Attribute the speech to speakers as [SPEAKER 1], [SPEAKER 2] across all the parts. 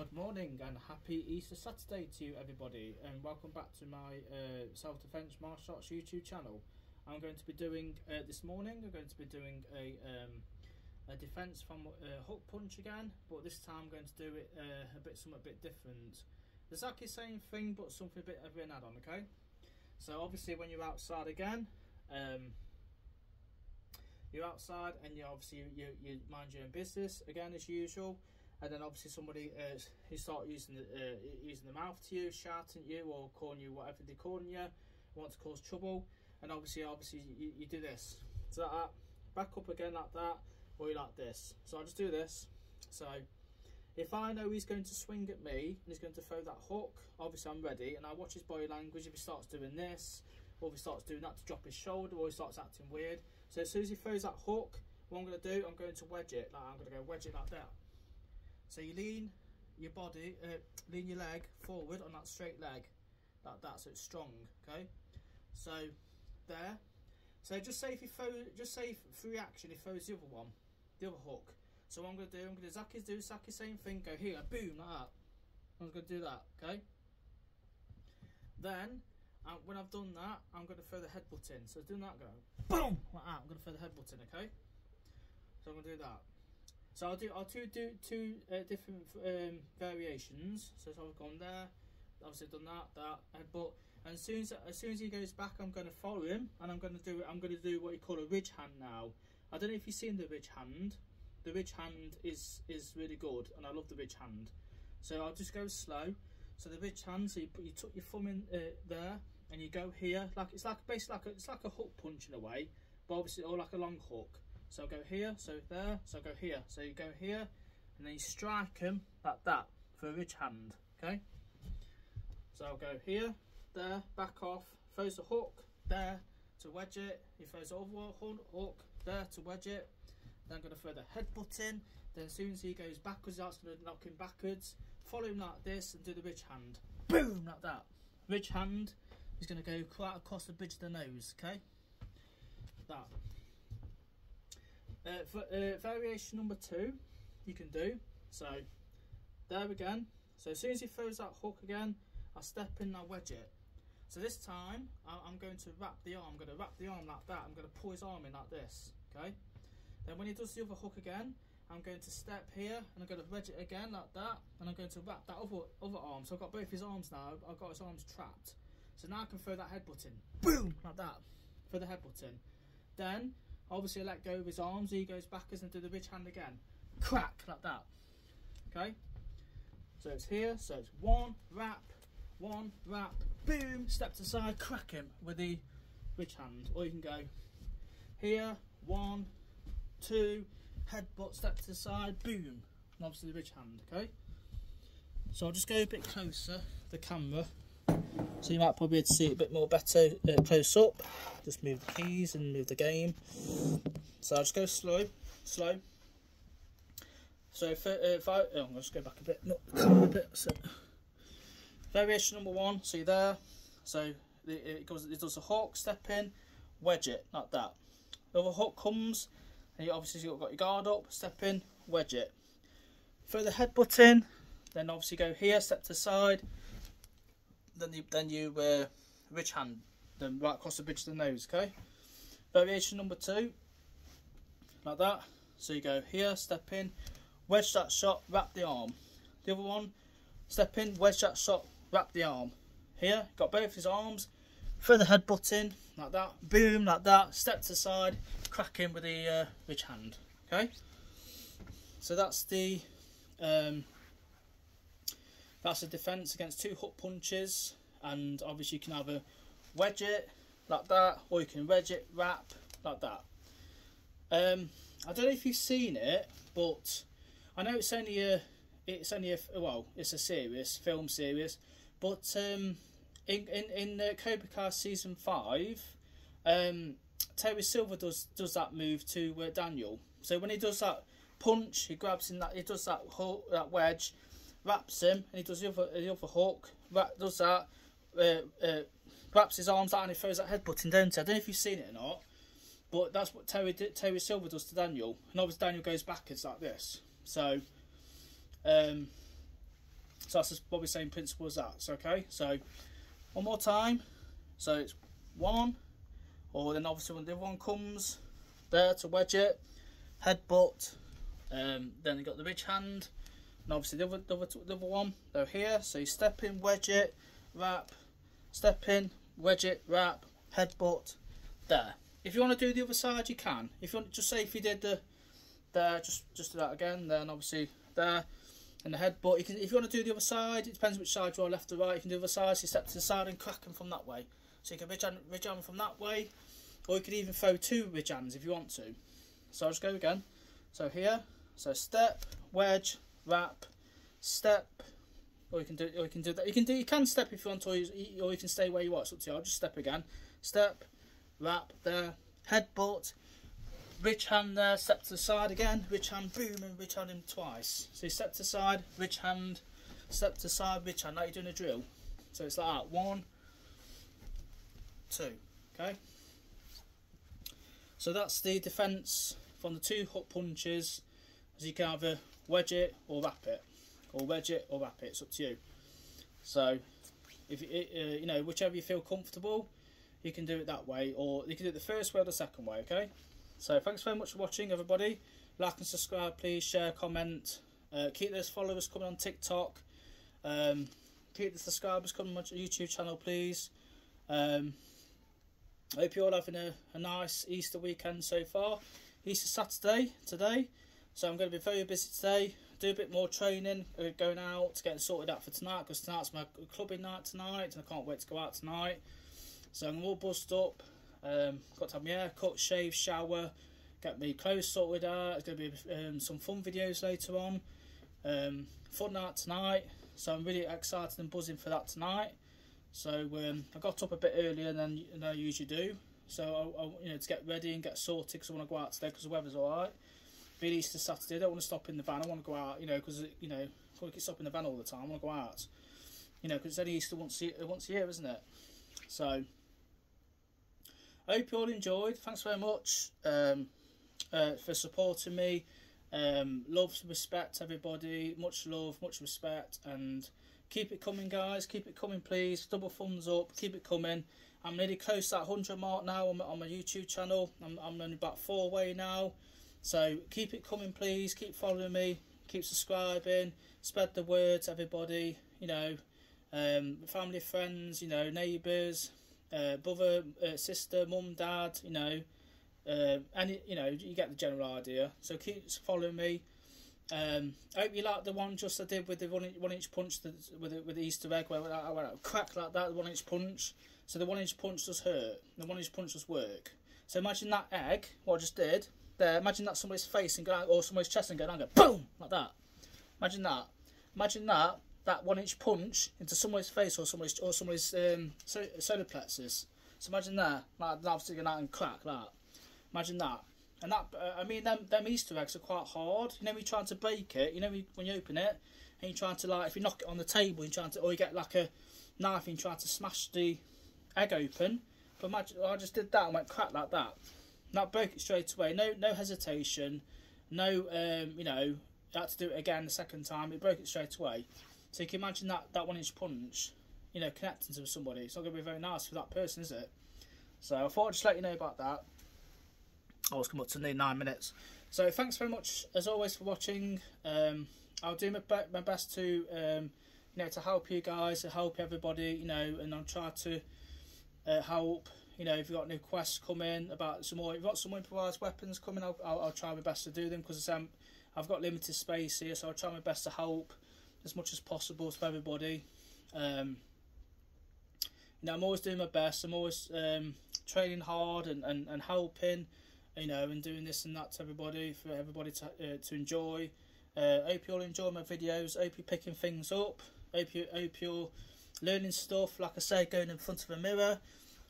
[SPEAKER 1] Good morning and happy Easter Saturday to you everybody and welcome back to my uh, self-defense martial arts YouTube channel. I'm going to be doing uh, this morning I'm going to be doing a um, a defense from uh, hook punch again but this time I'm going to do it uh, a bit something a bit different. Exactly the same thing but something a bit of an add-on okay. So obviously when you're outside again um, you're outside and you obviously you, you mind your own business again as usual and then obviously somebody uh, who start using the uh, using the mouth to you, shouting at you or calling you whatever they're calling you, want to cause trouble, and obviously obviously you, you do this, so like that, back up again like that, or you like this. So I just do this. So if I know he's going to swing at me and he's going to throw that hook, obviously I'm ready, and I watch his body language. If he starts doing this, or if he starts doing that to drop his shoulder, or he starts acting weird. So as soon as he throws that hook, what I'm going to do, I'm going to wedge it. Like I'm going to go wedge it like that. So you lean your body, uh, lean your leg forward on that straight leg, like that, so it's strong. Okay. So there. So just say if you throw, just say through reaction, he throws the other one, the other hook. So what I'm to do, I'm to exactly do exactly same thing. Go here, boom, like that. I'm to do that. Okay. Then uh, when I've done that, I'm to throw the headbutt in. So doing that, go boom, like that. I'm to throw the headbutt in. Okay. So I'm to do that. So I'll do I'll do do two uh, different um, variations. So I've gone there, obviously done that that, but and as soon as as soon as he goes back, I'm going to follow him, and I'm going to do I'm going to do what you call a ridge hand now. I don't know if you've seen the ridge hand. The ridge hand is is really good, and I love the ridge hand. So I'll just go slow. So the ridge hand, so you put you tuck your thumb in uh, there, and you go here like it's like basically like a, it's like a hook punch in a way, but obviously or like a long hook. So I'll go here, so there, so I'll go here. So you go here, and then you strike them like that for a ridge hand, okay? So I'll go here, there, back off, throws the hook, there, to wedge it. He throws the other hook, there, to wedge it. Then I'm going to throw the headbutt in. Then as soon as he goes backwards, that's going to knock him backwards. Follow him like this and do the ridge hand. Boom, like that. Ridge hand is going to go quite across the bridge of the nose, okay? That. Uh, uh, variation number two, you can do so. There again. So as soon as he throws that hook again, I step in and I wedge it. So this time I'm going to wrap the arm. I'm going to wrap the arm like that. I'm going to pull his arm in like this. Okay. Then when he does the other hook again, I'm going to step here and I'm going to wedge it again like that, and I'm going to wrap that other other arm. So I've got both his arms now. I've got his arms trapped. So now I can throw that head button. Boom, like that. For the head button. Then Obviously, I let go of his arms. He goes backwards and do the ridge hand again. Crack, like that. Okay? So it's here. So it's one, wrap, one, wrap, boom, step to side, crack him with the ridge hand. Or you can go here, one, two, headbutt, step to side, boom. And obviously the ridge hand, okay? So I'll just go a bit closer, the camera, so you might probably be able to see it a bit more better uh, close up. Just move the keys and move the game. So I'll just go slow, slow. So if, uh, if I, oh, I'll just go back a bit, no, a bit. So variation number one, see there. So it goes, it does a hook, step in, wedge it like that. The other hook comes, and you obviously you've got your guard up, step in, wedge it. Throw the headbutt in, then obviously go here, step to side, then you then you uh, hand them right across the bridge of the nose. Okay. Variation number two, like that. So you go here, step in, wedge that shot, wrap the arm. The other one, step in, wedge that shot, wrap the arm. Here, got both his arms, throw the headbutt in, like that, boom, like that, step to side, crack him with the uh, hand. Okay. So that's the um, that's a defence against two hook punches and obviously you can either wedge it like that or you can wedge it, wrap like that. Um, I don't know if you've seen it but I know it's only a it's only a well it's a series film series but um, in in, in uh, Cobra Kai season 5 um, Terry Silver does does that move to uh, Daniel so when he does that punch he grabs in that he does that hook, that wedge wraps him, and he does the other, the other hook, wrap, does that, uh, uh, wraps his arms out and he throws that headbutt down to. I don't know if you've seen it or not, but that's what Terry Terry Silver does to Daniel, and obviously Daniel goes backwards like this. So, um, So that's what we're saying principle as that. So okay, so one more time. So it's one, or then obviously when the other one comes there to wedge it, headbutt, um, then you got the ridge hand, and obviously the other, the other, the other one, they're here. So you step in, wedge it, wrap, step in, wedge it, wrap, headbutt, there. If you want to do the other side, you can. If you want, just say if you did the there, just just do that again. Then obviously there, and the headbutt. You can if you want to do the other side. It depends which side you are, left or right. You can do the other side. So you step to the side and crack them from that way. So you can ridge hand, ridge hand from that way, or you could even throw two ridge hands if you want to. So I'll just go again. So here, so step, wedge, wrap, step, or you can do, or you can do that. You can do, you can step if you want to, or you, or you can stay where you are. It's up to you. I'll just step again. Step, wrap there, headbutt, ridge hand there, step to the side again, ridge hand, boom, and ridge hand him twice. So you step to the side, ridge hand, step to the side, ridge hand, like you're doing a drill. So it's like that, one, two, okay? So that's the defence from the two hook punches, you can either wedge it or wrap it, or wedge it or wrap it, it's up to you. So, if you, uh, you know, whichever you feel comfortable, you can do it that way or you can do it the first way or the second way okay? So thanks very much for watching everybody. Like and subscribe please share comment uh, keep those followers coming on tiktok. Um, keep the subscribers coming on my youtube channel please. Um, I hope you're all having a, a nice Easter weekend so far. Easter Saturday today so I'm going to be very busy today do a bit more training uh, going out getting sorted out for tonight because tonight's my clubbing night tonight and I can't wait to go out tonight so I'm all buzzed up. Um, got to have my hair cut, shave, shower, get my clothes sorted out. It's going to be um, some fun videos later on. Um, fun night tonight. So I'm really excited and buzzing for that tonight. So um, I got up a bit earlier than, than I usually do. So I, I, you know to get ready and get sorted because I want to go out today because the weather's alright. Being Easter Saturday, I don't want to stop in the van. I want to go out, you know, because you know I can't stop in the van all the time. I want to go out, you know, because it's only Easter once a, once a year, isn't it? So I hope you all enjoyed. Thanks very much um, uh, for supporting me. Um, love, respect, everybody. Much love, much respect, and keep it coming, guys. Keep it coming, please. Double thumbs up. Keep it coming. I'm nearly close to that 100 mark now on my, on my YouTube channel. I'm, I'm only about four away now. So keep it coming, please. Keep following me. Keep subscribing. Spread the word to everybody. You know, um, family, friends, you know, neighbours, uh, brother, uh, sister, mum, dad, you know, uh, and you know you get the general idea. So keep following me. Um, I hope you like the one just I did with the one inch, one inch punch with the, with the Easter egg where I went out crack like that, the one inch punch. So the one inch punch does hurt, the one inch punch does work. So imagine that egg, what I just did there. Imagine that somebody's face and go or somebody's chest and go and go boom like that. Imagine that. Imagine that that one inch punch into someone's face or somebody's or somebody's um, solar plexus. So imagine that, like obviously going out and crack that. Imagine that. And that, uh, I mean, them, them Easter eggs are quite hard. You know, you're trying to break it. You know, when you open it, and you're trying to like, if you knock it on the table, you're trying to, or you get like a knife and you're trying to smash the egg open. But imagine, I just did that and went crack like that. That broke it straight away. No, no hesitation. No, um, you know, had to do it again the second time. It broke it straight away. So you can imagine that, that one inch punch, you know, connecting to somebody. It's not going to be very nice for that person, is it? So I thought I'd just let you know about that. I was coming up to nearly nine minutes. So thanks very much, as always, for watching. Um, I'll do my, be my best to, um, you know, to help you guys, to help everybody, you know, and I'll try to uh, help. You know, if you've got new quests coming about some more, if you've got some improvised weapons coming, I'll, I'll, I'll try my best to do them because um, I've got limited space here, so I'll try my best to help as much as possible to everybody. Um, you know, I'm always doing my best. I'm always um, training hard and, and, and helping, you know, and doing this and that to everybody for everybody to uh, to enjoy. Uh, hope you all enjoy my videos. Hope you're picking things up. Hope you hope you're learning stuff. Like I say, going in front of a mirror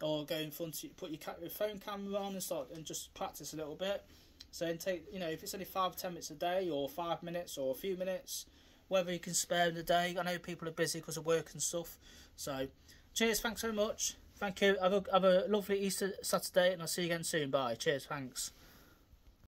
[SPEAKER 1] or go in front of put your, phone camera on and start and just practice a little bit. So and take you know if it's only five ten minutes a day or five minutes or a few minutes whether you can spare in the day. I know people are busy because of work and stuff. So, cheers, thanks very much. Thank you. Have a, have a lovely Easter Saturday, and I'll see you again soon. Bye. Cheers, thanks.